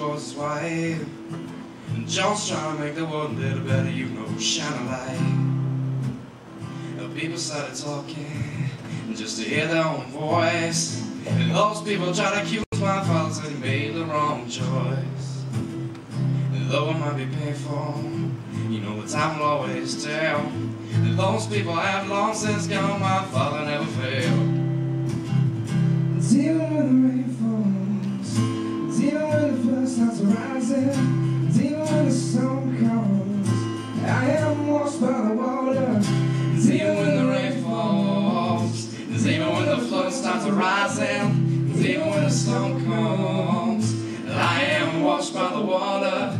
was. And John's trying to make the world a little better, you know, shine a light. The people started talking just to hear their own voice. And those people tried to accuse my father, said he made the wrong choice. And though it might be painful, you know the time will always tell. And those people have long since gone, my father never failed. Even even when the storm comes. I am washed by the water, even when the rain falls. even when the flood starts to rise, and even when the storm comes. I am washed by the water,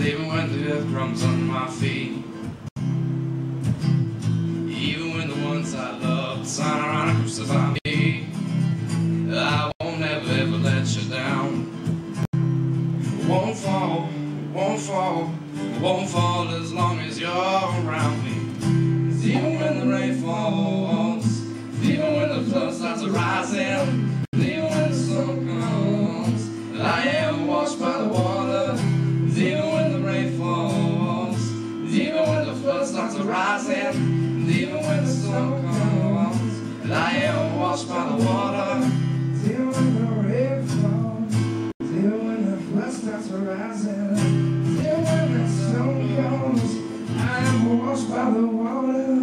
even when the earth crumbs under my feet. Even when the ones I love sign around and crucify me, I won't ever, ever let you down. Won't won't fall, won't fall as long as you're around me. Cause even when the rain falls, even when the flood starts rising, even when the sun comes, I am washed by the water. Cause even when the rain falls, even when the flood starts rising, even when the sun comes, I am washed by the water. Even when the rain falls, even when the flood starts rising. the water